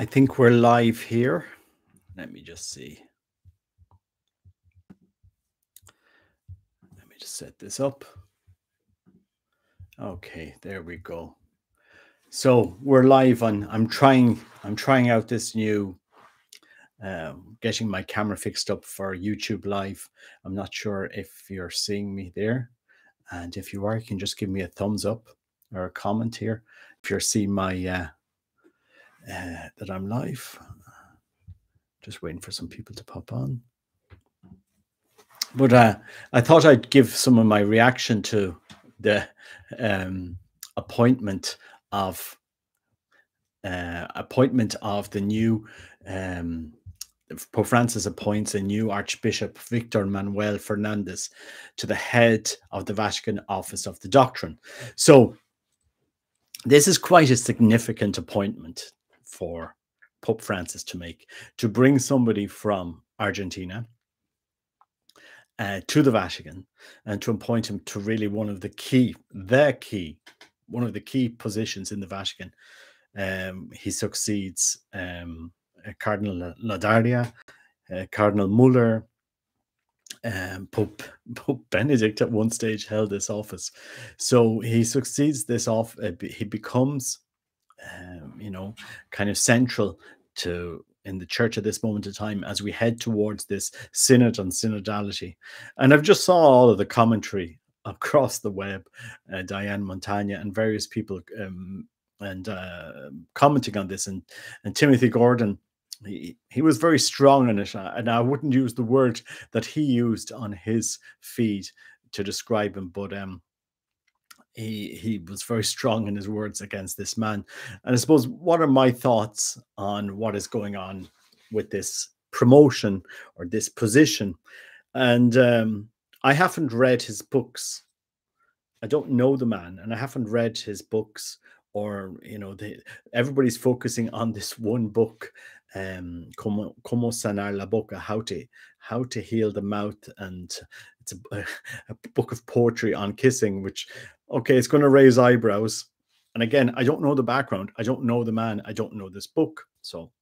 I think we're live here. Let me just see. Let me just set this up. Okay, there we go. So we're live on. I'm trying. I'm trying out this new. Um, getting my camera fixed up for YouTube Live. I'm not sure if you're seeing me there, and if you are, you can just give me a thumbs up or a comment here. If you're seeing my uh, uh, that I'm live. Just waiting for some people to pop on. But uh, I thought I'd give some of my reaction to the um, appointment of uh, appointment of the new um, Pope Francis appoints a new Archbishop Victor Manuel Fernandez to the head of the Vatican Office of the Doctrine. So this is quite a significant appointment for Pope Francis to make to bring somebody from Argentina uh, to the Vatican and to appoint him to really one of the key, their key, one of the key positions in the Vatican. Um, he succeeds um, uh, Cardinal Ladaria, uh, Cardinal Muller, um, Pope Pope Benedict at one stage held this office, so he succeeds this off. Uh, he becomes um, you know, kind of central to in the church at this moment of time as we head towards this synod and synodality. And I've just saw all of the commentary across the web, uh, Diane Montagna and various people um, and uh, commenting on this, and and Timothy Gordon. He, he was very strong in it, and I wouldn't use the word that he used on his feed to describe him, but um, he he was very strong in his words against this man. And I suppose what are my thoughts on what is going on with this promotion or this position? And um, I haven't read his books. I don't know the man, and I haven't read his books. Or you know, everybody's focusing on this one book, um, "Como, Como sanar la boca," how to how to heal the mouth, and it's a, a book of poetry on kissing, which okay, it's going to raise eyebrows. And again, I don't know the background. I don't know the man. I don't know this book. So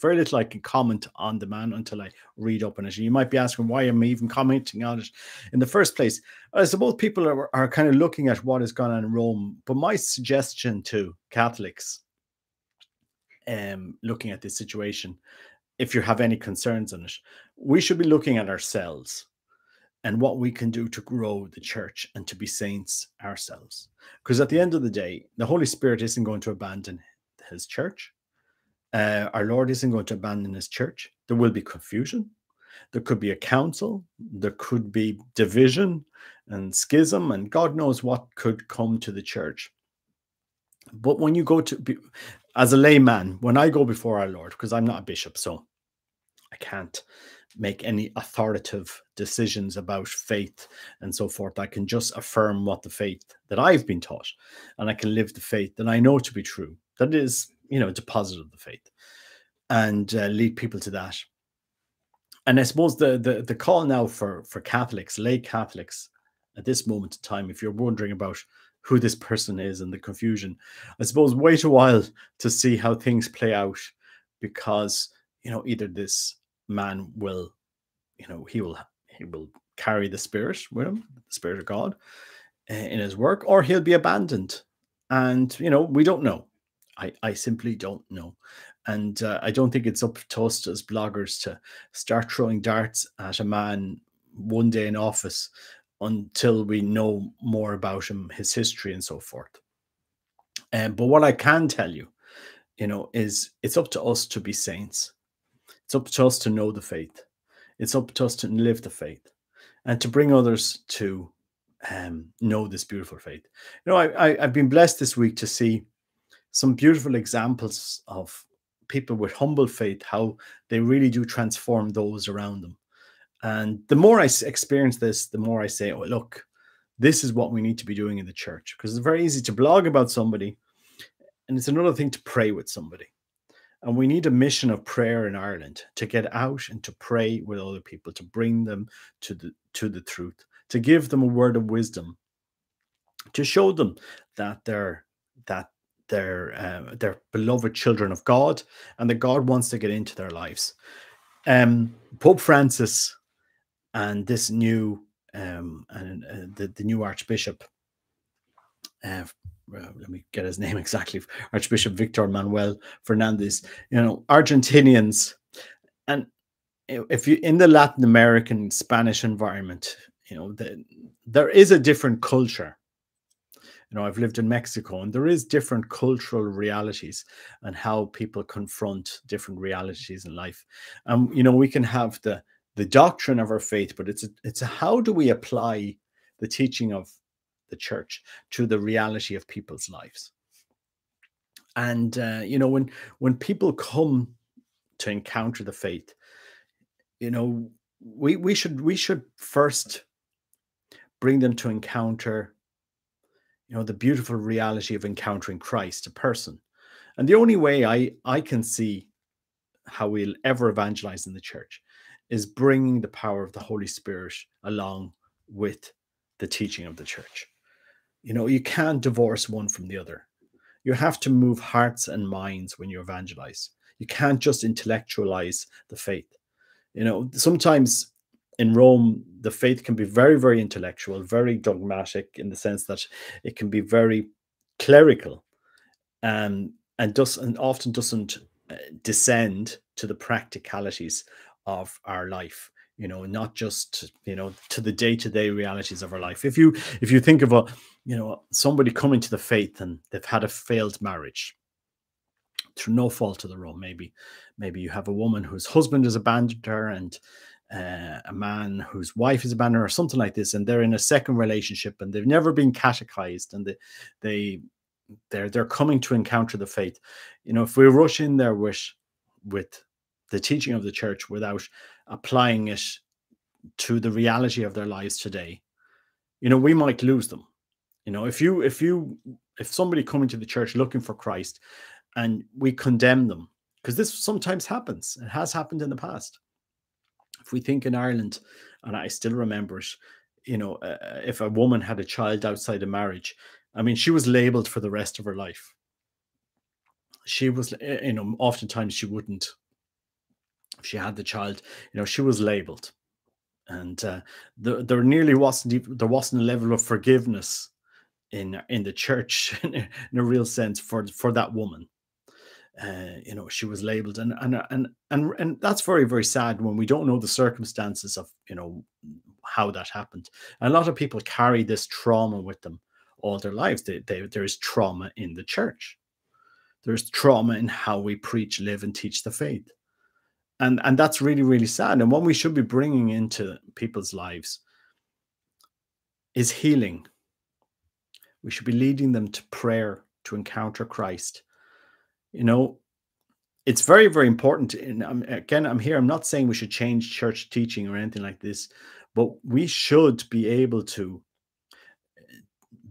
very little I can comment on the man until I read up on it. You might be asking why am I even commenting on it in the first place. I suppose people are, are kind of looking at what has gone on in Rome. But my suggestion to Catholics um, looking at this situation, if you have any concerns on it, we should be looking at ourselves and what we can do to grow the church and to be saints ourselves. Because at the end of the day, the Holy Spirit isn't going to abandon his church. Uh, our Lord isn't going to abandon his church. There will be confusion. There could be a council. There could be division and schism, and God knows what could come to the church. But when you go to, be, as a layman, when I go before our Lord, because I'm not a bishop, so I can't make any authoritative decisions about faith and so forth. I can just affirm what the faith that I've been taught, and I can live the faith that I know to be true. That is, you know, a deposit of the faith, and uh, lead people to that. And I suppose the, the the call now for for Catholics, lay Catholics, at this moment in time, if you're wondering about who this person is and the confusion, I suppose wait a while to see how things play out, because you know either this man will, you know, he will he will carry the spirit with him, the spirit of God, uh, in his work, or he'll be abandoned. And you know, we don't know. I I simply don't know. And uh, I don't think it's up to us as bloggers to start throwing darts at a man one day in office until we know more about him, his history, and so forth. Um, but what I can tell you, you know, is it's up to us to be saints. It's up to us to know the faith. It's up to us to live the faith and to bring others to um, know this beautiful faith. You know, I, I, I've been blessed this week to see some beautiful examples of people with humble faith, how they really do transform those around them. And the more I experience this, the more I say, oh, look, this is what we need to be doing in the church. Because it's very easy to blog about somebody, and it's another thing to pray with somebody. And we need a mission of prayer in Ireland to get out and to pray with other people, to bring them to the to the truth, to give them a word of wisdom, to show them that they're that they're uh, they're beloved children of God, and that God wants to get into their lives. Um, Pope Francis and this new um, and uh, the, the new Archbishop. Uh, let me get his name exactly. Archbishop Victor Manuel Fernandez. You know, Argentinians, and if you in the Latin American Spanish environment, you know, the, there is a different culture you know i've lived in mexico and there is different cultural realities and how people confront different realities in life and um, you know we can have the the doctrine of our faith but it's a, it's a how do we apply the teaching of the church to the reality of people's lives. And uh, you know when when people come to encounter the faith you know we we should we should first bring them to encounter you know the beautiful reality of encountering christ a person. And the only way i i can see how we'll ever evangelize in the church is bringing the power of the holy spirit along with the teaching of the church you know you can't divorce one from the other you have to move hearts and minds when you evangelize you can't just intellectualize the faith you know sometimes in Rome, the faith can be very, very intellectual, very dogmatic in the sense that it can be very clerical, um, and does and often doesn't uh, descend to the practicalities of our life. You know, not just you know to the day to day realities of our life. If you if you think of a you know somebody coming to the faith and they've had a failed marriage through no fault of their own, maybe maybe you have a woman whose husband has abandoned her and uh, a man whose wife is abandoned or something like this, and they're in a second relationship and they've never been catechized and they they they're they're coming to encounter the faith. You know, if we rush in there with with the teaching of the church without applying it to the reality of their lives today, you know, we might lose them. You know, if you if you if somebody coming to the church looking for Christ and we condemn them, because this sometimes happens, it has happened in the past if we think in Ireland, and I still remember it, you know, uh, uh, if a woman had a child outside of marriage, I mean, she was labeled for the rest of her life. She was, you know, oftentimes she wouldn't, if she had the child, you know, she was labeled. And uh, the, there nearly wasn't there wasn't a level of forgiveness in in the church in a, real sense for for that woman. Uh, you know she was labeled and and and and and that's very very sad when we don't know the circumstances of you know how that happened. And a lot of people carry this trauma with them all their lives. They, they, there's trauma in the church. There's trauma in how we preach live and teach the faith. And and that's really really sad. And what we should be bringing into people's lives is healing we should be leading them to prayer to encounter christ. You know it's very very important and I'm, again i'm here i'm not saying we should change church teaching or anything like this but we should be able to eh,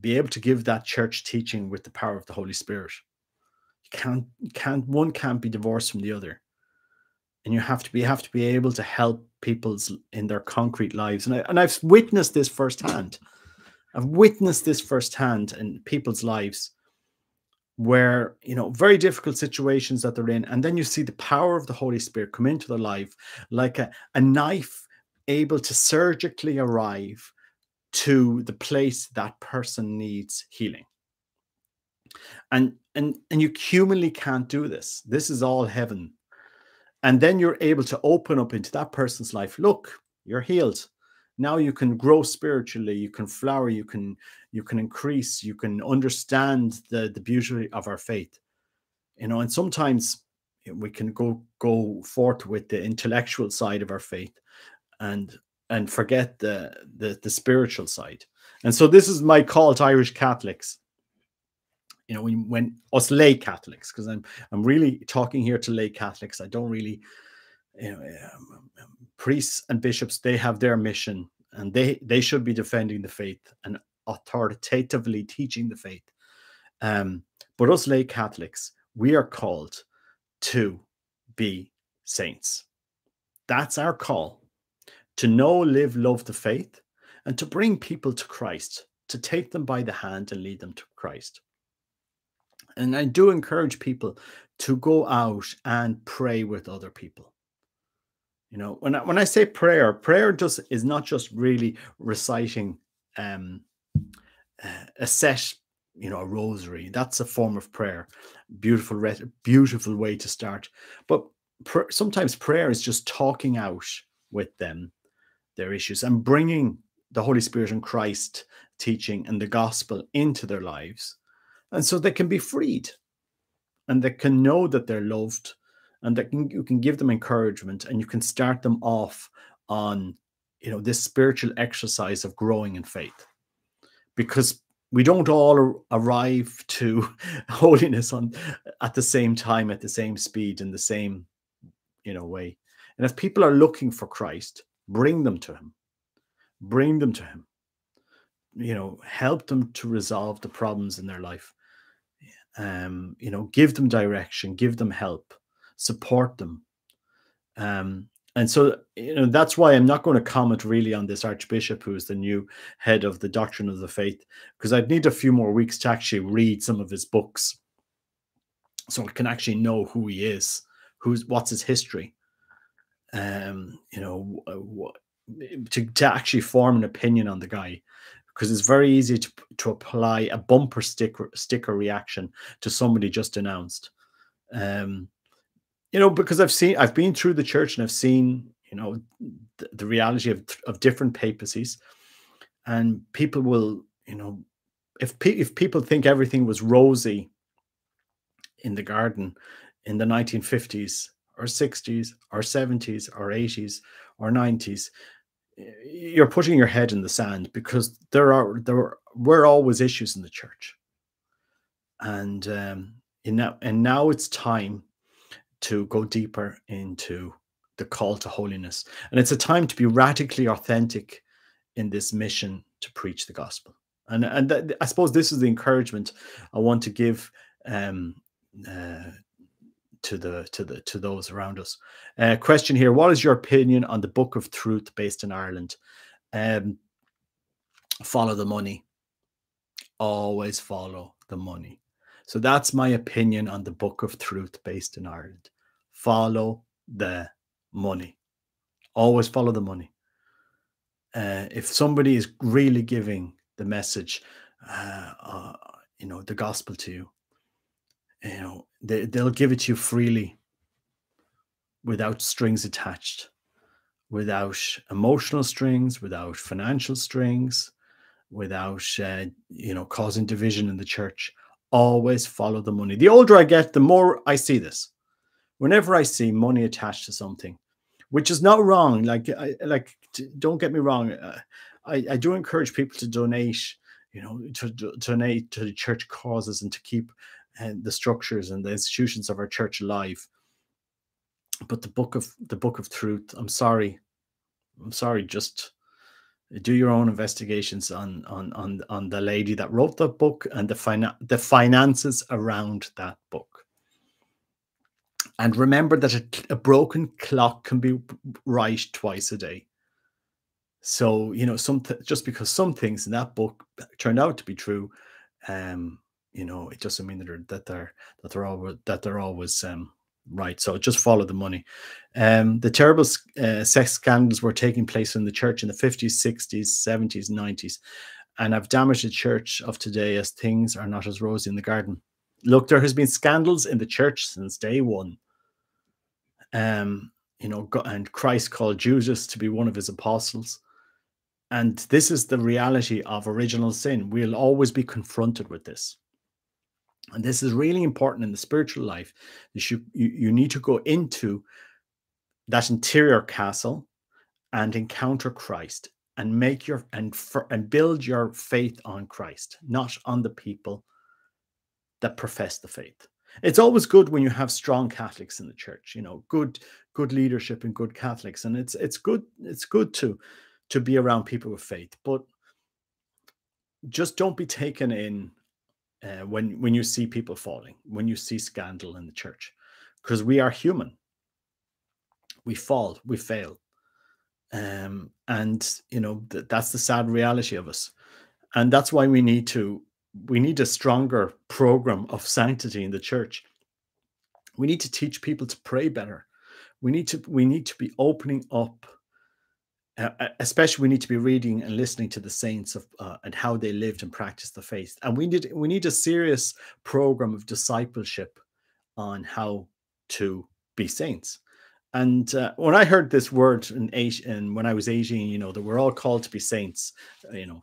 be able to give that church teaching with the power of the holy spirit. You can't can't one can't be divorced from the other. And you have to be have to be able to help people's in their concrete lives. And, I, and i've witnessed this firsthand i've witnessed this firsthand in people's lives where you know very difficult situations that they're in and then you see the power of the holy spirit come into their life like a, a knife able to surgically arrive to the place that person needs healing. And and and you humanly can't do this. This is all heaven. And then you're able to open up into that person's life. Look you're healed now you can grow spiritually you can flower you can you can increase you can understand the the beauty of our faith. You know and sometimes we can go go forth with the intellectual side of our faith and and forget the the, the spiritual side. And so this is my call to irish catholics. You know when, when us lay catholics because i'm i'm really talking here to lay catholics. I don't really you know um, um, priests and bishops they have their mission and they they should be defending the faith and authoritatively teaching the faith. Um, but us lay catholics we are called to be saints. That's our call to know live love the faith and to bring people to christ to take them by the hand and lead them to christ. And I do encourage people to go out and pray with other people. You know, when I, when I say prayer, prayer just is not just really reciting um, a set, you know, a rosary. That's a form of prayer. Beautiful, beautiful way to start. But pr- sometimes prayer is just talking out with them their issues and bringing the Holy Spirit and Christ teaching and the gospel into their lives. And so they can be freed and they can know that they're loved and that can, you can give them encouragement and you can start them off on you know this spiritual exercise of growing in faith. Because we don't all arrive to holiness on at the same time at the same speed in the same you know way. And if people are looking for christ bring them to him. Bring them to him. You know help them to resolve the problems in their life. Um you know give them direction give them help support them um and so you know that's why i'm not going to comment really on this archbishop who's the new head of the doctrine of the faith because i'd need a few more weeks to actually read some of his books so i can actually know who he is who's what's his history um, you know, to, to actually form an opinion on the guy because it's very easy to, to apply a bumper sticker sticker reaction to somebody just announced. Um, you know, because I've seen, I've been through the church and I've seen, you know, the, the reality of, of different papacies, and people will, you know, if pe- if people think everything was rosy in the garden in the 1950s or 60s or 70s or 80s or 90s you're putting your head in the sand because there are there were always issues in the church. And um in now and now it's time to go deeper into the call to holiness and it's a time to be radically authentic in this mission to preach the gospel and and th- i suppose this is the encouragement i want to give um uh, to the to the to those around us. Uh, question here: What is your opinion on the Book of Truth based in Ireland? Um, follow the money. Always follow the money. So that's my opinion on the Book of Truth based in Ireland. Follow the money. Always follow the money. Uh, if somebody is really giving the message, uh, uh, you know, the gospel to you, you know they, they'll give it to you freely without strings attached without emotional strings without financial strings without uh, you know causing division in the church always follow the money the older i get the more i see this whenever i see money attached to something which is not wrong like I, like don't get me wrong uh, I, I do encourage people to donate you know to, to donate to the church causes and to keep and the structures and the institutions of our church alive. But the book of the book of truth, I'm sorry, I'm sorry, just do your own investigations on on on on the lady that wrote the book and the finan- the finances around that book. And remember that a, a broken clock can be right twice a day. So you know, some just because some things in that book turned out to be true, um, you know it doesn't mean that they're that they're that they're always that they're always um, right. So just follow the money. Um, the terrible uh, sex scandals were taking place in the church in the 50s 60s 70s 90s and have damaged the church of today as things are not as rosy in the garden. Look there has been scandals in the church since day one um you know and christ called judas to be one of his apostles and this is the reality of original sin we'll always be confronted with this and this is really important in the spiritual life. You, you, you need to go into that interior castle and encounter Christ and make your and for, and build your faith on Christ, not on the people that profess the faith. It's always good when you have strong Catholics in the church, you know, good good leadership and good Catholics, and it's it's good it's good to to be around people with faith, but just don't be taken in uh, when when you see people falling, when you see scandal in the church, because we are human. We fall, we fail, um, and you know th- that's the sad reality of us, and that's why we need to we need a stronger program of sanctity in the church. We need to teach people to pray better. We need to we need to be opening up uh, uh, especially we need to be reading and listening to the saints of uh, and how they lived and practiced the faith and we need we need a serious program of discipleship on how to be saints and uh, when i heard this word in and when i was 18 you know that we're all called to be saints uh, you know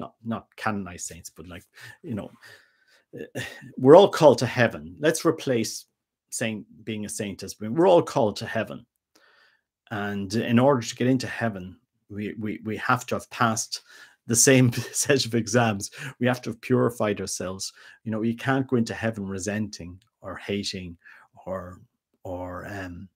not not canonized saints but like you know we're all called to heaven let's replace saint being a saint as being we're all called to heaven and in order to get into heaven, we, we, we have to have passed the same set of exams. We have to have purified ourselves. You know, you can't go into heaven resenting or hating or or um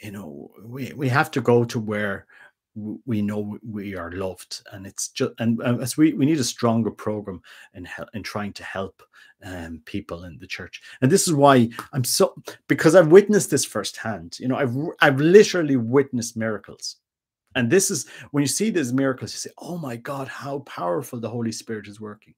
you know we we have to go to where we know we are loved and it's just and as we we need a stronger program in in trying to help um, people in the church. And this is why i'm so because i've witnessed this firsthand you know i've i've literally witnessed miracles. And this is when you see these miracles you say oh my god how powerful the holy spirit is working.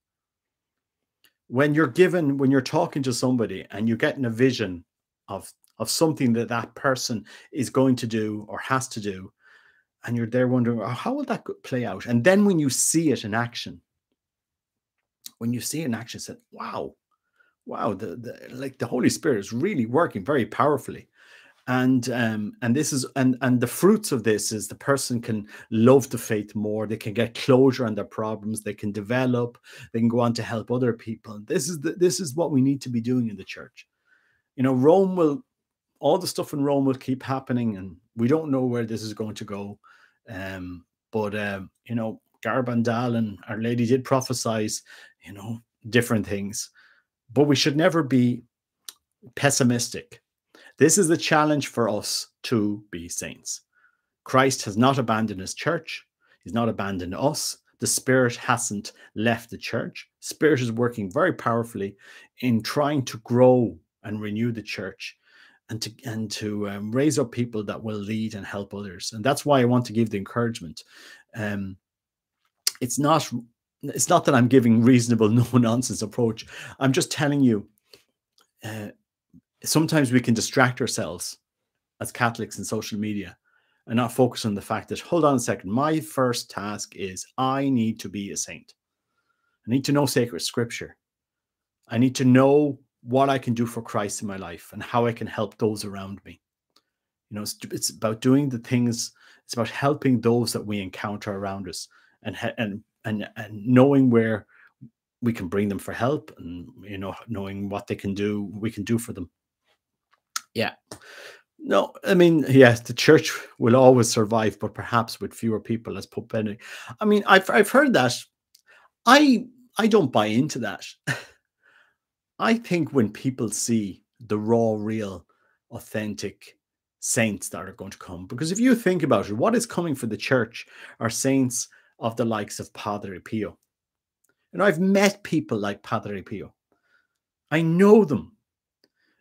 When you're given when you're talking to somebody and you're getting a vision of of something that that person is going to do or has to do and you're there wondering oh, how will that play out? And then when you see it in action when you see it in action said wow wow the, the like the holy spirit is really working very powerfully. And um and this is and and the fruits of this is the person can love the faith more they can get closure on their problems they can develop they can go on to help other people. And this is the, this is what we need to be doing in the church. You know rome will all the stuff in rome will keep happening and we don't know where this is going to go um, but um, you know, Garabandal and Our Lady did prophesize, you know, different things. But we should never be pessimistic. This is the challenge for us to be saints. Christ has not abandoned his church. He's not abandoned us. The Spirit hasn't left the church. Spirit is working very powerfully in trying to grow and renew the church and to and to um, raise up people that will lead and help others and that's why i want to give the encouragement. Um, it's not it's not that i'm giving reasonable no nonsense approach. I'm just telling you uh, sometimes we can distract ourselves as catholics in social media and not focus on the fact that hold on a second my first task is i need to be a saint. I need to know sacred scripture. I need to know what I can do for Christ in my life and how I can help those around me. You know, it's, it's about doing the things. It's about helping those that we encounter around us, and and and and knowing where we can bring them for help, and you know, knowing what they can do, we can do for them. Yeah. No, I mean, yes, the church will always survive, but perhaps with fewer people, as Pope Benedict. I mean, I've I've heard that. I I don't buy into that. I think when people see the raw, real, authentic saints that are going to come, because if you think about it, what is coming for the church are saints of the likes of Padre Pio. And I've met people like Padre Pio. I know them,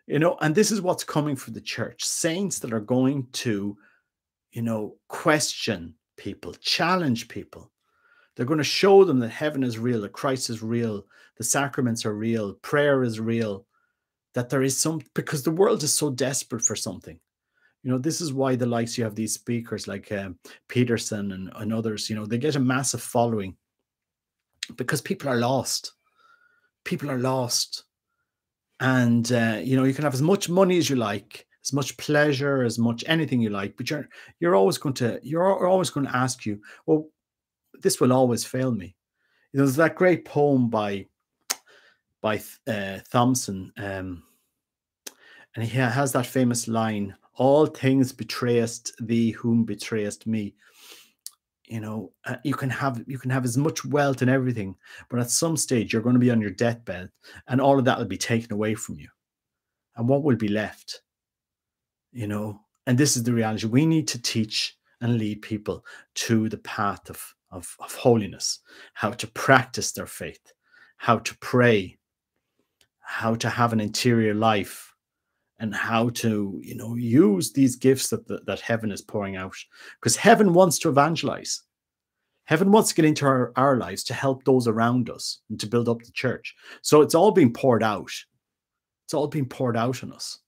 you know, and this is what's coming for the church saints that are going to, you know, question people, challenge people, they're going to show them that heaven is real, that Christ is real, the sacraments are real, prayer is real, that there is some, because the world is so desperate for something. You know, this is why the likes you have these speakers like um, Peterson and, and others, you know, they get a massive following because people are lost. People are lost. And, uh, you know, you can have as much money as you like, as much pleasure, as much anything you like, but you're you're always going to you're always going to ask you, well, this will always fail me. There's that great poem by by uh, Thompson, um, and he has that famous line: "All things betrayest thee, whom betrayest me." You know, uh, you can have you can have as much wealth and everything, but at some stage you're going to be on your deathbed, and all of that will be taken away from you. And what will be left? You know, and this is the reality. We need to teach and lead people to the path of of, of holiness, how to practice their faith, how to pray, how to have an interior life, and how to you know use these gifts that that, that heaven is pouring out because heaven wants to evangelize Heaven wants to get into our, our lives to help those around us and to build up the church. So it's all being poured out. It's all being poured out on us.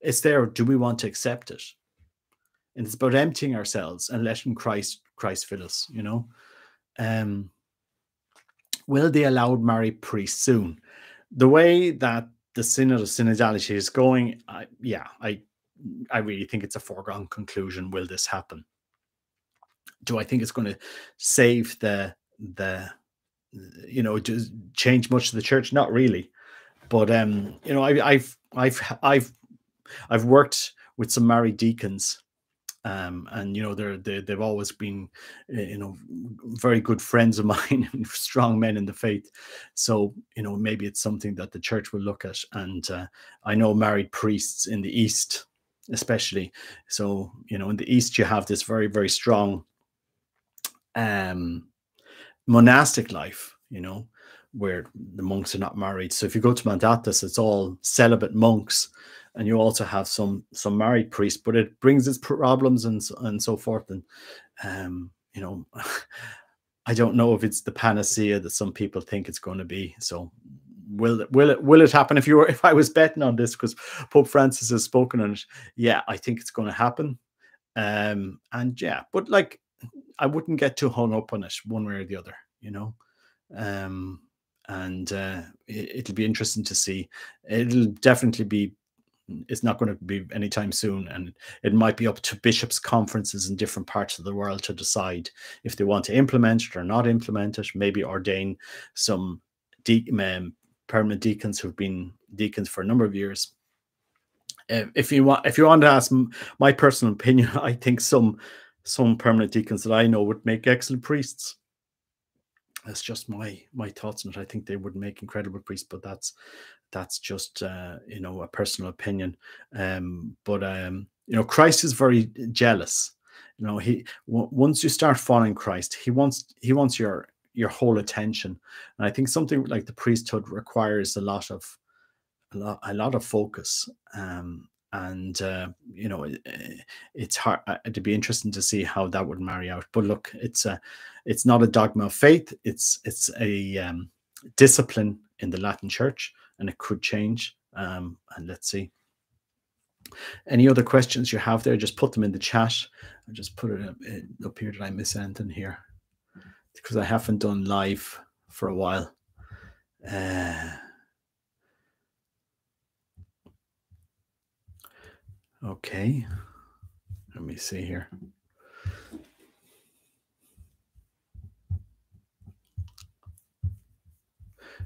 It's there. Do we want to accept it? And it's about emptying ourselves and letting Christ Christ us. You know, um, will they allow married priests soon? The way that the synod of synodality is going, I, yeah, I I really think it's a foregone conclusion. Will this happen? Do I think it's going to save the the you know change much of the church? Not really, but um, you know, I, I've I've I've I've worked with some married deacons um, and you know they're they, they've always been eh, you know very good friends of mine and strong men in the faith. So you know maybe it's something that the church will look at. And uh, i know married priests in the east especially. So you know in the east you have this very very strong um monastic life you know where the monks are not married. So if you go to Mount Athos it's all celibate monks and you also have some some married priests, but it brings its problems and and so forth. And um, you know, I don't know if it's the panacea that some people think it's going to be. So will it will it will it happen? If you were if I was betting on this because Pope Francis has spoken on it, yeah, I think it's going to happen. Um, and yeah, but like I wouldn't get too hung up on it one way or the other, you know. Um, and uh, it, will be interesting to see. It'll definitely be it's not going to be anytime soon. And it might be up to bishops' conferences in different parts of the world to decide if they want to implement it or not implement it, maybe ordain some de- um, permanent deacons who've been deacons for a number of years. Uh, if you want, if you want to ask my personal opinion, I think some some permanent deacons that I know would make excellent priests that's just my my thoughts on it. I think they would make incredible priests, but that's that's just uh, you know a personal opinion. Um, but um, you know, Christ is very jealous. You know, he once you start following Christ, he wants he wants your your whole attention, and I think something like the priesthood requires a lot of a lot a lot of focus. Um, and uh, you know it, it's hard uh, to be interesting to see how that would marry out. But look it's a it's not a dogma of faith. It's it's a um, discipline in the latin church and it could change um, and let's see. Any other questions you have there? Just put them in the chat. I just put it up, up here. Did i miss anything here? Because i haven't done live for a while. Uh, Okay. Let me see here.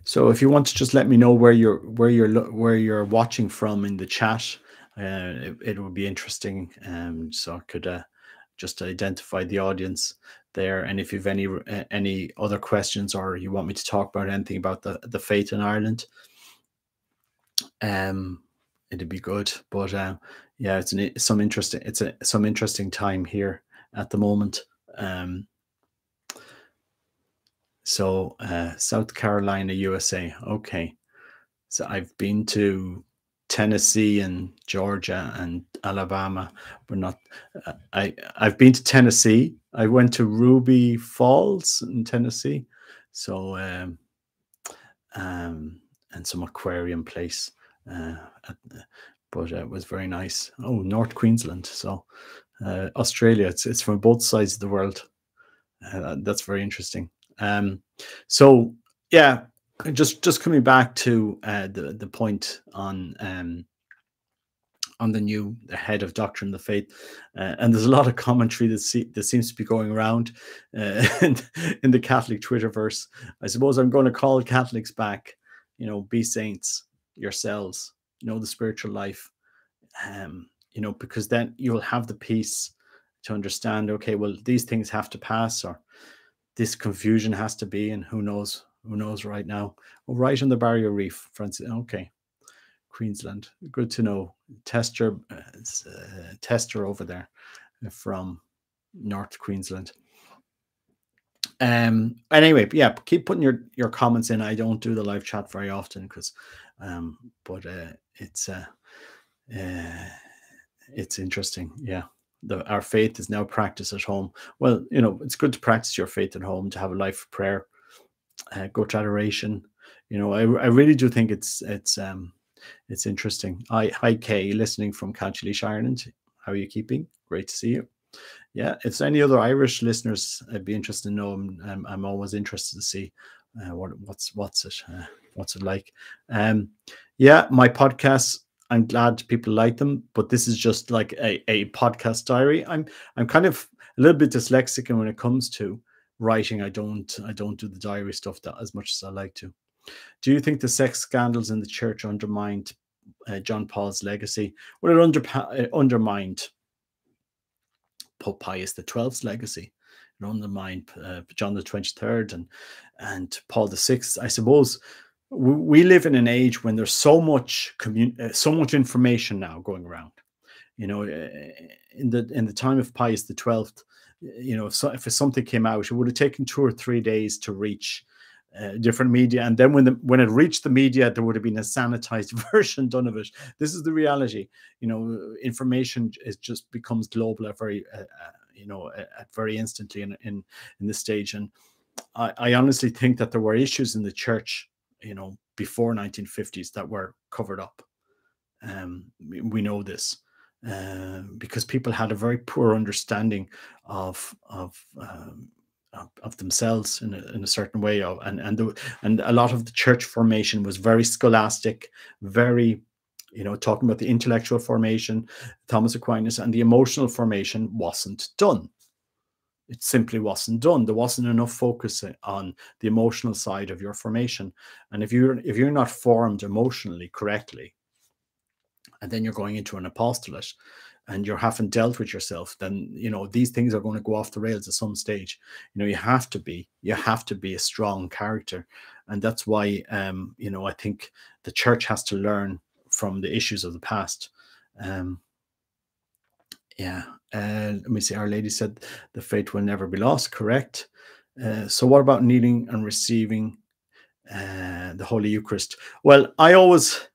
So if you want to just let me know where you're where you're where you're watching from in the chat, uh, it, it, would be interesting. Um, so I could uh, just identify the audience there. And if you've any uh, any other questions or you want me to talk about anything about the the faith in Ireland, um, it'd be good. But um, yeah, it's an, some interesting. It's a some interesting time here at the moment. Um, so uh, South Carolina, USA. Okay, so I've been to Tennessee and Georgia and Alabama, but not. Uh, I I've been to Tennessee. I went to Ruby Falls in Tennessee, so um, um, and some aquarium place. Uh, but uh, it was very nice. Oh, North Queensland. So uh, Australia, it's, it's from both sides of the world. Uh, that's very interesting. Um, so yeah, just just coming back to uh, the the point on um, on the new head of doctrine of the faith, uh, and there's a lot of commentary that see, that seems to be going around uh, in, in the Catholic Twitterverse. I suppose I'm going to call Catholics back. You know, be saints yourselves know the spiritual life um you know because then you'll have the peace to understand okay well these things have to pass or this confusion has to be and who knows who knows right now. Oh, right on the barrier reef francis okay queensland good to know. Tester uh, uh, tester over there from north queensland um anyway yeah keep putting your your comments in i don't do the live chat very often because um but uh it's uh, uh it's interesting yeah the, our faith is now practiced at home. Well, you know, it's good to practice your faith at home, to have a life of prayer, uh, go to adoration. You know, I, I really do think it's it's um it's interesting. Hi, hi Kay, listening from County Laois, Ireland. How are you keeping? Great to see you. Yeah, if any other Irish listeners, I'd be interested to know. I'm, I'm always interested to see uh, what what's what's it uh, what's it like. Um, yeah, my podcasts I'm glad people like them, but this is just like a, a podcast diary. I'm I'm kind of a little bit dyslexic, and when it comes to writing, I don't I don't do the diary stuff that as much as I like to. Do you think the sex scandals in the church undermined uh, John Paul's legacy? Well, it under, uh, undermined Pope Pius XII's legacy. It undermined uh, John the Twenty Third and and Paul the Sixth. I suppose we live in an age when there's so much commun- uh, so much information now going around you know uh, in the in the time of pius the 12th you know if, so, if something came out it would have taken two or three days to reach uh, different media. And then when the when it reached the media there would have been a sanitized version done of it. This is the reality. You know information is just becomes global at very uh, uh you know at very instantly in in in this stage. And I, I honestly think that there were issues in the church you know before 1950s that were covered up. Um, we know this uh, because people had a very poor understanding of of um, of, themselves in a, in a certain way of and and the, and a lot of the church formation was very scholastic very you know talking about the intellectual formation thomas aquinas and the emotional formation wasn't done. It simply wasn't done. There wasn't enough focus on the emotional side of your formation. And if you're if you're not formed emotionally correctly and then you're going into an apostolate and you haven't dealt with yourself then you know these things are going to go off the rails at some stage you know you have to be you have to be a strong character and that's why um you know i think the church has to learn from the issues of the past um yeah. Uh, let me see. Our Lady said the faith will never be lost. Correct. Uh, so, what about kneeling and receiving uh, the Holy Eucharist? Well, I always,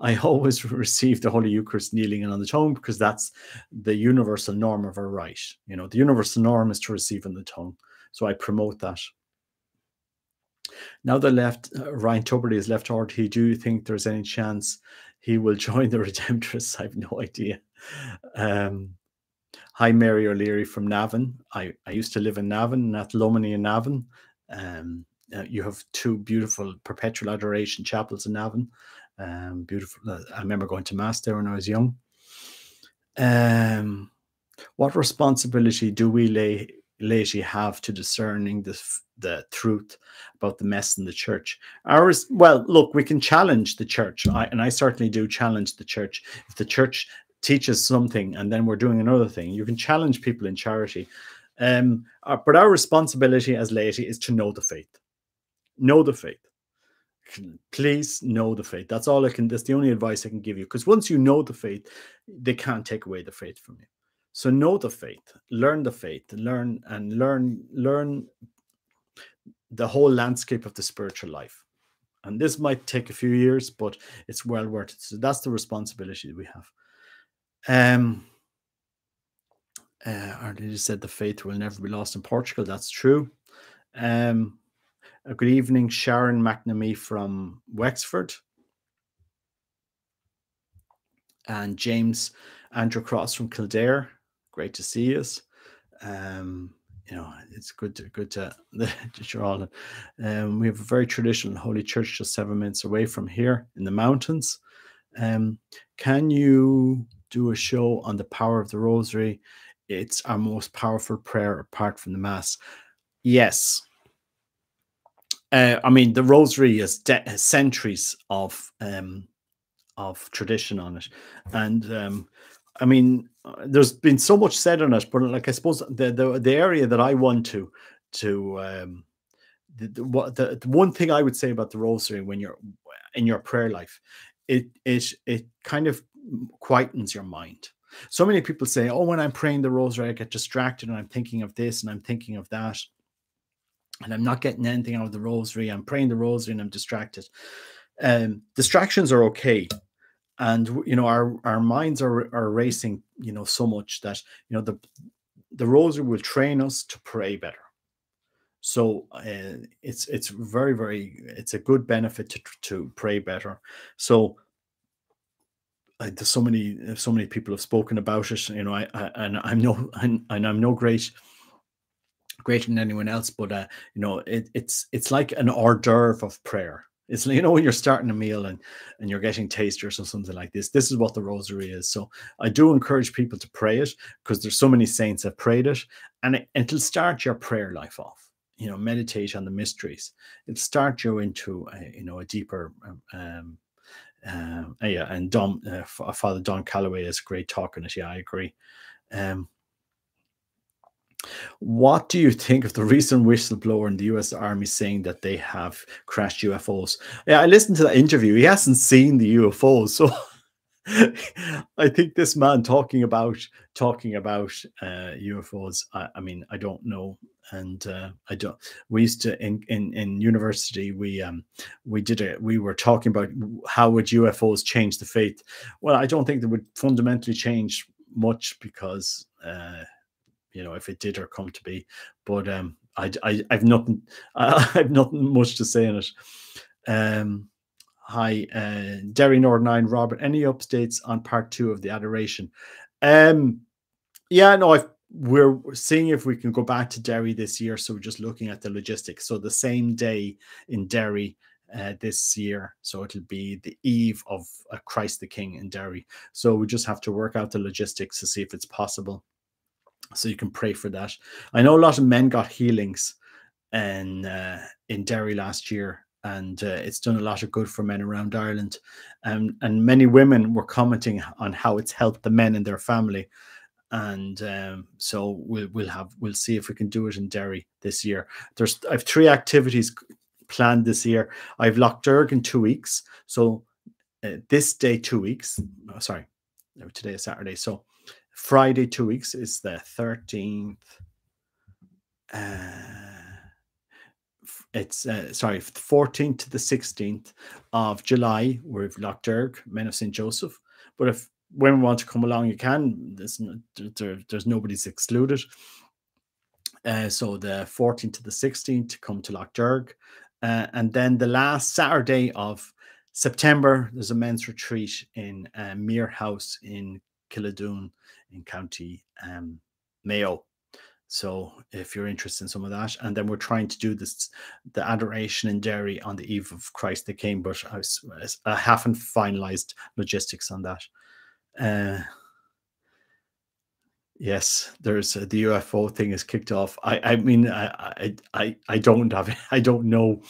I always receive the Holy Eucharist kneeling and on the tongue because that's the universal norm of our rite. You know, the universal norm is to receive on the tongue. So I promote that. Now that left uh, Ryan Tubridy has left RTÉ, do you think there's any chance he will join the Redemptorists? I have no idea. Um, Hi, Mary O'Leary from Navan. I, I used to live in Navan, at Lomini in Navan. Um, uh, you have two beautiful perpetual adoration chapels in Navan. Um, beautiful. Uh, I remember going to mass there when I was young. Um, what responsibility do we lay, laity have to discerning the the truth about the mess in the church? Ours, well, look, we can challenge the church, I, and I certainly do challenge the church. If the church teaches something and then we're doing another thing. You can challenge people in charity. Um, uh, but our responsibility as laity is to know the faith. Know the faith. Please know the faith. That's all I can, that's the only advice I can give you. Because once you know the faith, they can't take away the faith from you. So know the faith, learn the faith, learn and learn, learn the whole landscape of the spiritual life. And this might take a few years, but it's well worth it. So that's the responsibility that we have. Um, uh, Lady said the faith will never be lost in Portugal. That's true. Um, a good evening, Sharon McNamee from Wexford. And James Andrew Cross from Kildare. Great to see you. Um, you know, it's good to good to that you're all. Um, we have a very traditional holy church just seven minutes away from here in the mountains. Um, can you do a show on the power of the rosary. It's our most powerful prayer apart from the Mass. Yes. Uh, I mean, the rosary has, has centuries of um, of tradition on it, and um, I mean, uh, there's been so much said on it. But like, I suppose the the, the area that I want to to um, the, the, the, one thing I would say about the rosary when you're in your prayer life, it it it kind of quietens your mind. So many people say, Oh, when I'm praying the rosary, I get distracted and I'm thinking of this and I'm thinking of that. And I'm not getting anything out of the rosary. I'm praying the rosary and I'm distracted. Um, distractions are okay. and you know our our minds are are racing you know so much that you know the the rosary will train us to pray better so uh, it's it's very very it's a good benefit to to pray better so uh, there's so many so many people have spoken about it you know i, I and i'm no and, and i'm no great greater than anyone else but uh you know it, it's it's like an hors d'oeuvre of prayer it's you know when you're starting a meal and and you're getting tasters or something like this. This is what the rosary is. So I do encourage people to pray it because there's so many saints that prayed it, and it, it'll start your prayer life off. You know, meditate on the mysteries. It'll start you into a, you know a deeper. Um, um, um yeah, and Don, uh, Father Don Calloway is a great talk it. Yeah, I agree. Um, what do you think of the recent whistleblower in the US Army saying that they have crashed UFOs? Yeah, I listened to that interview. He hasn't seen the UFOs, so I think this man talking about talking about uh, UFOs. I, I, mean, I don't know, and uh, I don't. We used to in in in university. We um we did it. We were talking about how would UFOs change the faith. Well, I don't think they would fundamentally change much because. Uh, you know if it did or come to be. But um, I, I I've nothing I, have nothing much to say on it. Um, hi, uh, Derry Nord Nine Robert. Any updates on part two of the adoration? Um, yeah, no, I've we're seeing if we can go back to Derry this year. So we're just looking at the logistics. So the same day in Derry uh, this year. So it'll be the eve of uh, Christ the King in Derry. So we just have to work out the logistics to see if it's possible so you can pray for that. I know a lot of men got healings in uh, in Derry last year, and uh, it's done a lot of good for men around Ireland. Um, and many women were commenting on how it's helped the men in their family. And um, so we'll we'll have we'll see if we can do it in Derry this year. There's I have three activities planned this year. I've Lough in two weeks, so uh, this day two weeks. Oh, sorry, today is Saturday, so Friday, two weeks is the 13th. Uh, it's uh, sorry, 14th to the 16th of July. We're Lough Derg, Men of St. Joseph. But if women want to come along, you can. There's, there, there's nobody's excluded. Uh, so the 14th to the 16th to come to Lough Derg. Uh, and then the last Saturday of September, there's a men's retreat in uh, Mere House in Killadoon in County um, Mayo. So if you're interested in some of that, and then we're trying to do this, the adoration in Derry on the eve of Christ the King, but I, was, I haven't finalized logistics on that. Uh, Yes, there's uh, the UFO thing is kicked off. I, I mean, I, I, I don't have, I don't know.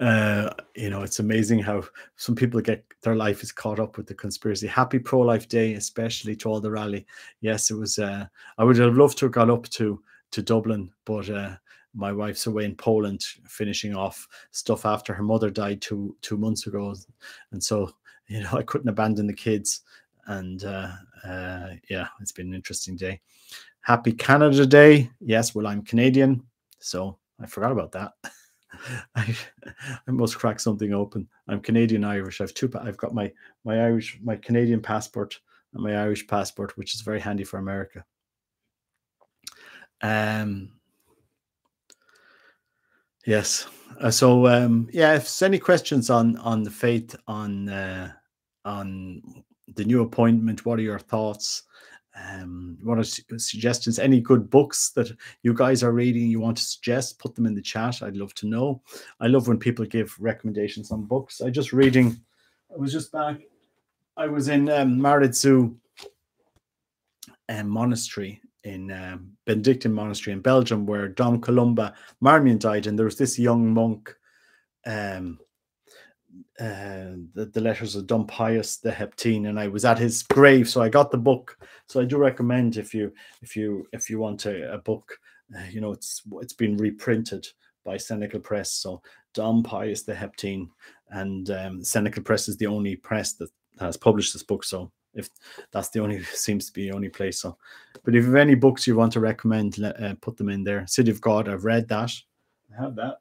Uh, you know, it's amazing how some people get their life is caught up with the conspiracy. Happy Pro Life Day, especially to all the rally. Yes, it was. Uh, I would have loved to have got up to to Dublin, but uh, my wife's away in Poland finishing off stuff after her mother died two two months ago, and so you know I couldn't abandon the kids and uh, uh, yeah, it's been an interesting day. Happy Canada Day. Yes, well, I'm Canadian, so I forgot about that. I, I must crack something open. I'm Canadian Irish. I've two. I've got my my Irish, my Canadian passport and my Irish passport, which is very handy for America. Um. Yes. Uh, so um, yeah, if there's any questions on on the faith on uh, on the new appointment. What are your thoughts? Um, what are suggestions? Any good books that you guys are reading you want to suggest? Put them in the chat. I'd love to know. I love when people give recommendations on books. I just reading. I was just back. I was in um, Maredsous um, Monastery in um, Benedictine Monastery in Belgium, where Dom Columba Marmion died, and there was this young monk um, the, the letters of Dom Pius de Hemptinne, and I was at his grave, so I got the book. So I do recommend if you if you if you want a, a book, uh, you know it's it's been reprinted by Cenacle Press. So Dom Pius de Hemptinne, and um, Cenacle Press is the only press that has published this book. So if that's the only seems to be the only place. So, but if you have any books you want to recommend, uh, put them in there. City of God, I've read that. I have that.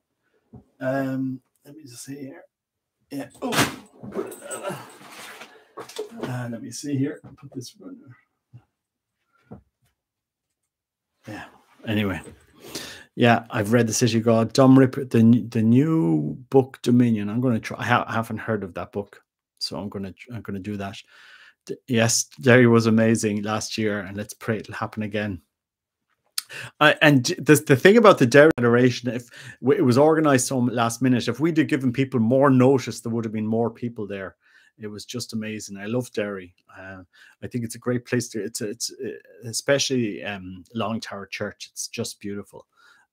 Um, let me just see here. Yeah. Oh, Uh, let me see here. Put this one. Yeah. Anyway, yeah, I've read the City God, Dom Ripper, the the new book Dominion. I'm going to try. I, ha- haven't heard of that book, so I'm going to I'm going to do that. D- yes, Derry was amazing last year, and let's pray it'll happen again. Uh, and the, the thing about the Derry Federation, if it was organized so last minute, if we'd have given people more notice, there would have been more people there it was just amazing. I love Derry. Uh, I think it's a great place to. It's it's uh, especially um, Long Tower Church. It's just beautiful.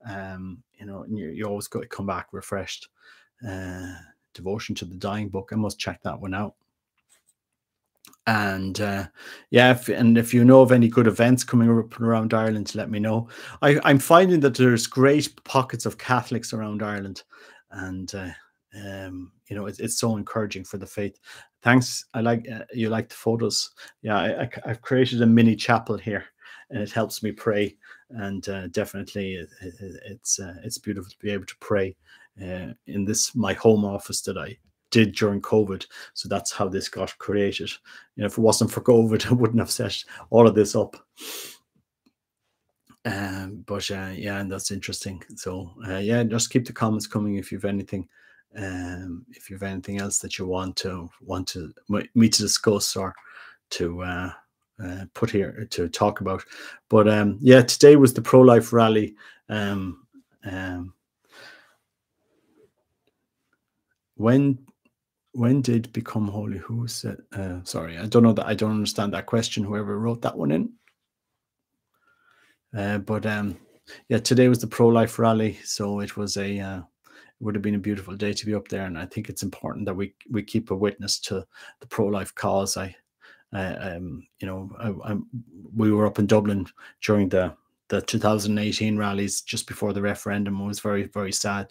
Um, you know, and you, you always got to come back refreshed. Uh, Devotion to the Dying Book. I must check that one out. And uh, yeah, if, and if you know of any good events coming up around Ireland, let me know. I, I'm finding that there's great pockets of Catholics around Ireland, and uh, um, you know, it's, it's so encouraging for the faith. Thanks. I like uh, you like the photos. Yeah, I, I, have created a mini chapel here, and it helps me pray. And uh, definitely, it, it, it's uh, it's beautiful to be able to pray uh, in this my home office that I did during COVID. So that's how this got created. You know, if it wasn't for COVID, I wouldn't have set all of this up. Um, but uh, yeah, and that's interesting. So uh, yeah, just keep the comments coming if you've anything um, if you have anything else that you want to want to me to discuss or to uh, uh, put here to talk about. But um, yeah, today was the pro life rally. Um, um, when when did become holy? Who said? Uh, sorry, I don't know that. I don't understand that question. Whoever wrote that one in. Uh, but um, yeah, today was the pro life rally, so it was a uh, would have been a beautiful day to be up there. And I think it's important that we we keep a witness to the pro life cause. I, um, you know, I, I, we were up in Dublin during the the 2018 rallies just before the referendum. Was very very sad